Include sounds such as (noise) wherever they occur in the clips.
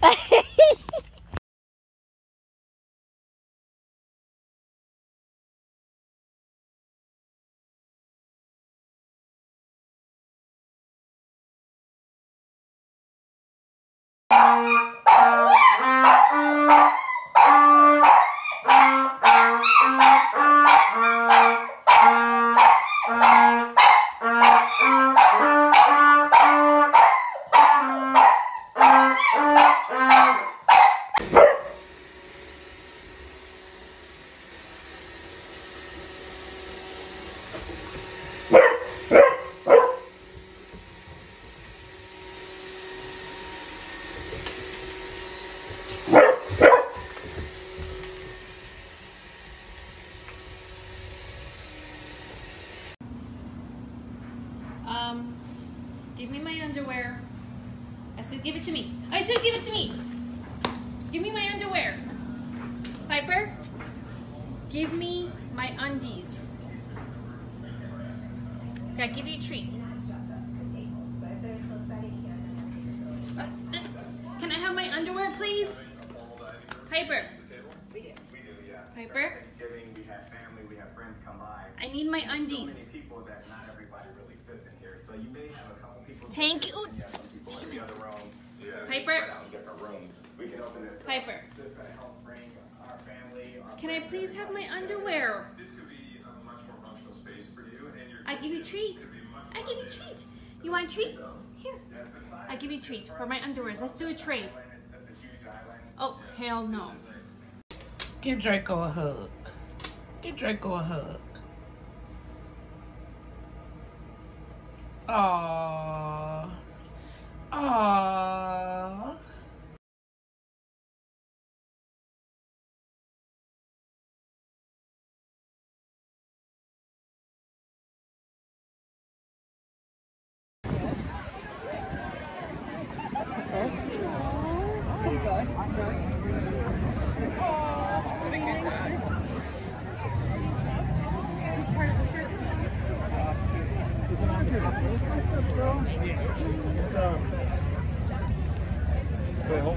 哎嘿嘿嘿！Um, give me my underwear. I said, give it to me. I said, give it to me. Give me my underwear. Piper, give me my undies. Okay, I'll give you a treat. Uh, Can I have my underwear, please? Piper, We do, yeah. Piper, Thanksgiving, we have family, we have friends come by. I need my There's So many people that not everybody really fits in here, so you may have a couple people. Thank you. have some people in the other room. Yeah. Piper. Different rooms. We can open this. up. Piper. It's just gonna help bring our family, our Can I please have my everybody together. I give you a treat. I give you a treat. You want a treat? Here. I give you a treat for my underwears. Let's do a trade. Oh, hell no. Give Draco a hug. Give Draco a hug. Aww. Aww.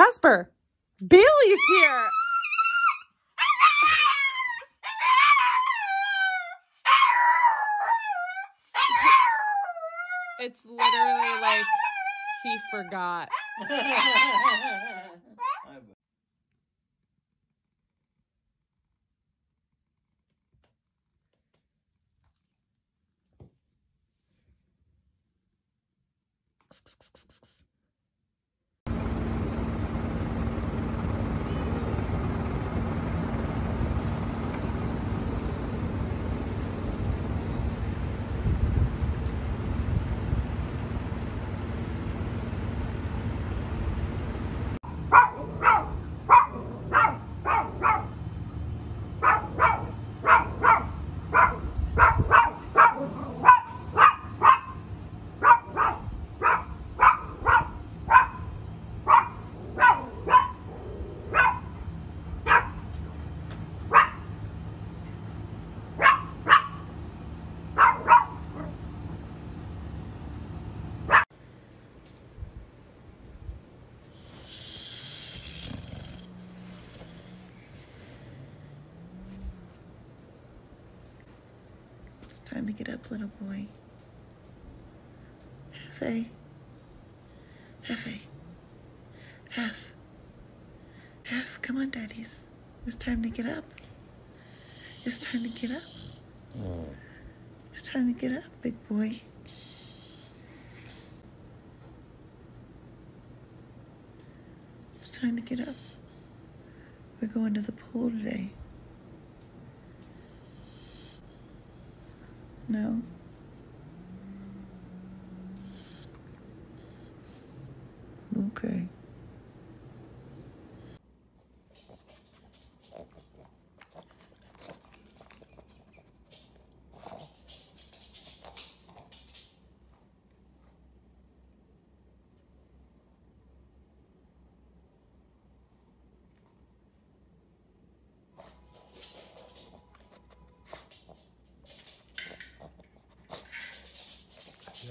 Casper, Bailey's here. It's literally like he forgot. (laughs) to get up, little boy. Hefe. Hefe. Hef. Hef, come on, daddies. It's time to get up. It's time to get up. It's time to get up, big boy. It's time to get up. We're going to the pool today. No. Okay.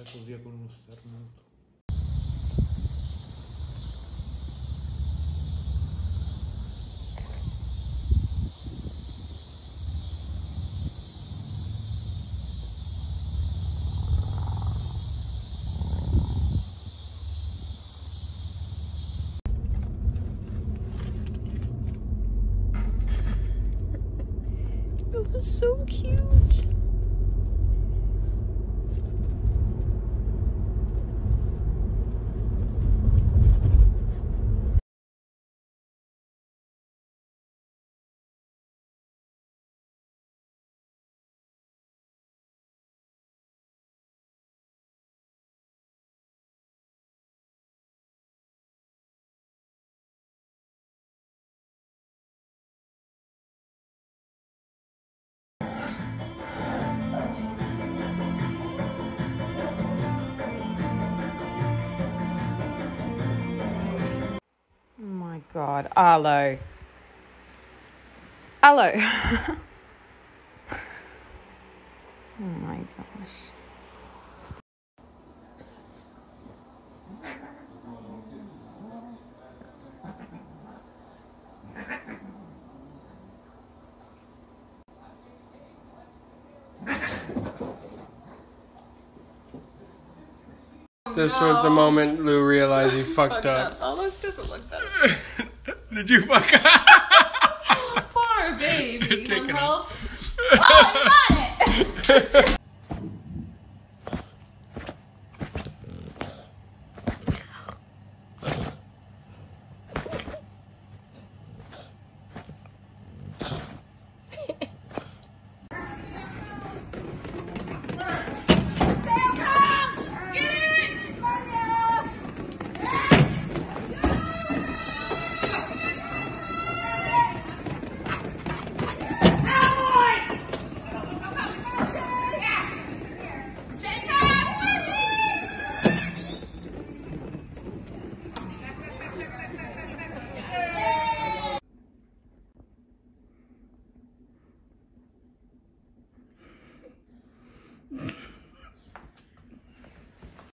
Todo día con was so cute. My god, Arlo. Arlo. (laughs) oh my gosh. This was the moment Lou realized he (laughs) oh, fucked up. de facada. (laughs)